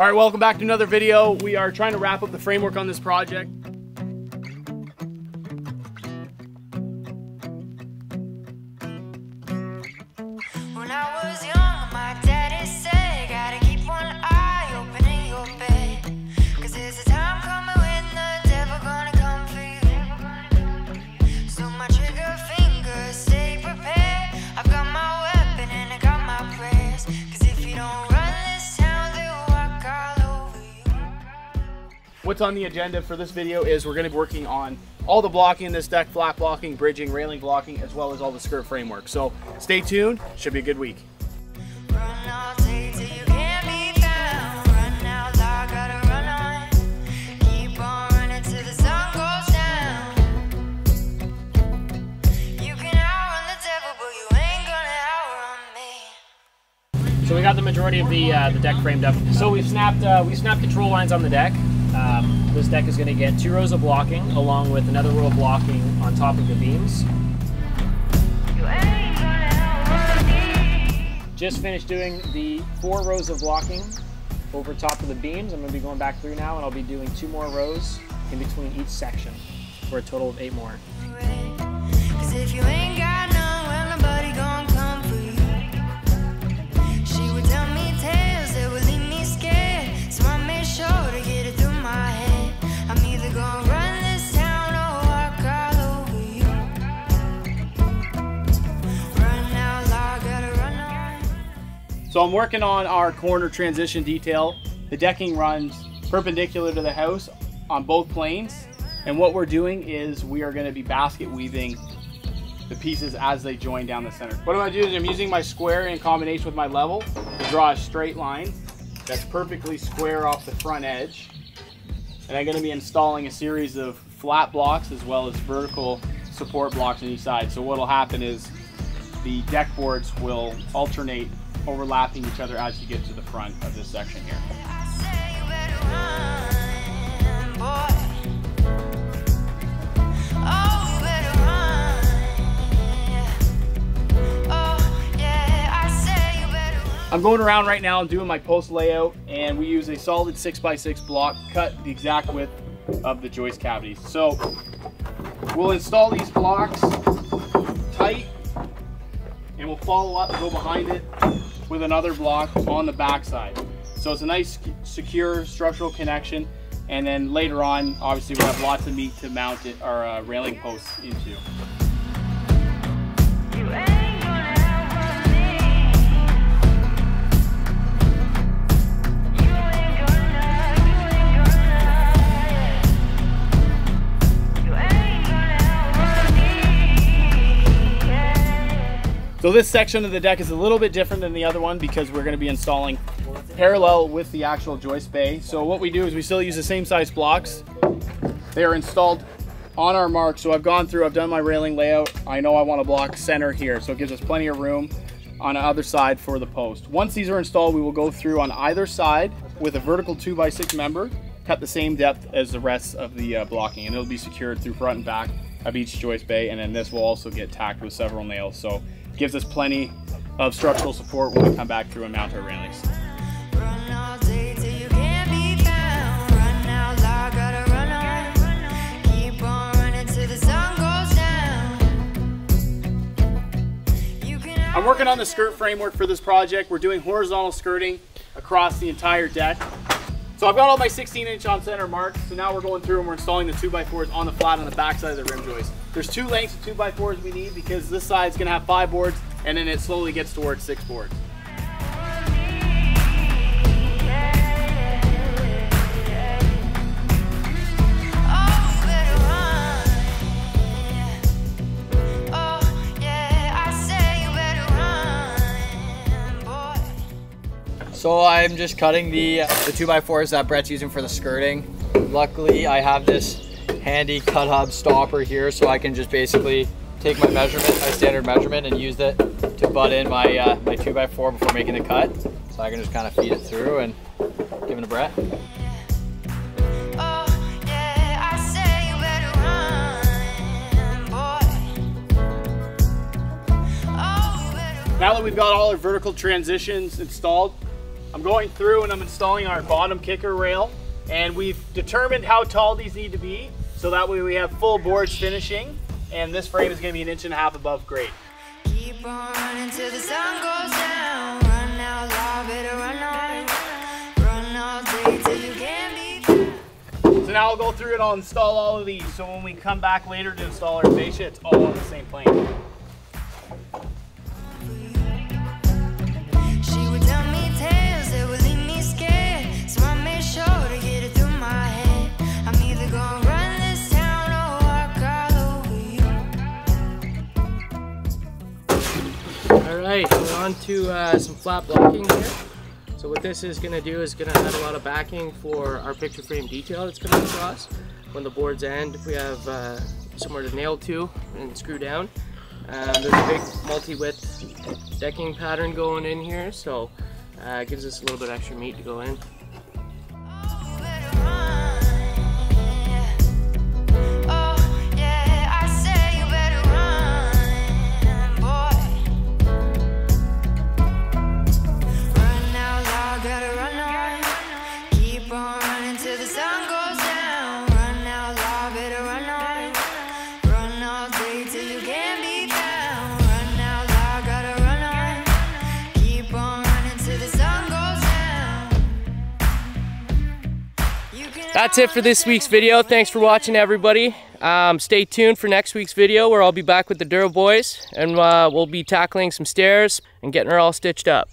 All right, welcome back to another video. We are trying to wrap up the framework on this project. What's on the agenda for this video is we're gonna be working on all the blocking in this deck, flat blocking, bridging, railing blocking, as well as all the skirt framework. So stay tuned, should be a good week. Run all day till you can't be found. Run out loud, gotta run on. Keep on running till the sun goes down. You can outrun the devil, but you ain't gonna outrun me. So we got the majority of the uh, the deck framed up. So we've snapped uh, we snapped control lines on the deck. Um, this deck is going to get two rows of blocking along with another row of blocking on top of the beams. Just finished doing the four rows of blocking over top of the beams. I'm going to be going back through now and I'll be doing two more rows in between each section for a total of eight more. So I'm working on our corner transition detail. The decking runs perpendicular to the house on both planes. And what we're doing is we are gonna be basket weaving the pieces as they join down the center. What I'm gonna do is I'm using my square in combination with my level to draw a straight line that's perfectly square off the front edge. And I'm gonna be installing a series of flat blocks as well as vertical support blocks on each side. So what'll happen is the deck boards will alternate overlapping each other as you get to the front of this section here. I'm going around right now and doing my post layout and we use a solid 6x6 block cut the exact width of the joist cavities. So we'll install these blocks tight and we'll follow up and go behind it with another block on the backside. So it's a nice secure structural connection and then later on obviously we'll have lots of meat to mount it our uh, railing posts into. So this section of the deck is a little bit different than the other one because we're going to be installing parallel with the actual joist bay. So what we do is we still use the same size blocks. They are installed on our mark. So I've gone through, I've done my railing layout. I know I want to block center here. So it gives us plenty of room on the other side for the post. Once these are installed, we will go through on either side with a vertical 2x6 member, cut the same depth as the rest of the uh, blocking, and it'll be secured through front and back of each joist bay. And then this will also get tacked with several nails. So gives us plenty of structural support when we come back through and mount our railings. Run all day till you can't be found. Run out loud, gotta run on. Keep on running till the sun goes down. You can I'm working on the skirt framework for this project. We're doing horizontal skirting across the entire deck. So I've got all my 16 inch on center marks. So now we're going through and we're installing the 2x4s on the flat on the back side of the rim joist. There's two lengths of 2x4s we need because this side's gonna have five boards and then it slowly gets towards six boards. So I'm just cutting the the two x fours that Brett's using for the skirting. Luckily, I have this handy Cuthub stopper here, so I can just basically take my measurement, my standard measurement, and use it to butt in my uh, my two x four before making the cut. So I can just kind of feed it through and give it a Brett. Oh, yeah, I say you better run, boy. Oh, you better Now that we've got all our vertical transitions installed, I'm going through and I'm installing our bottom kicker rail and we've determined how tall these need to be so that way we have full boards finishing and this frame is going to be an inch and a half above grade. Keep on running till the sun goes down. Run out loud, better run on. Run all day till you can't be. So now I'll go through and I'll install all of these so when we come back later to install our fascia it's all on the same plane. Walk all over you. All right, we're on to uh, some flat blocking here. So what this is gonna do is gonna add a lot of backing for our picture frame detail that's coming across. When the boards end, we have uh, somewhere to nail to and screw down. Um, there's a big multi-width decking pattern going in here, so uh, it gives us a little bit extra meat to go in. That's it for this week's video. Thanks for watching, everybody. Um, stay tuned for next week's video where I'll be back with the Dura Boys and uh, we'll be tackling some stairs and getting her all stitched up.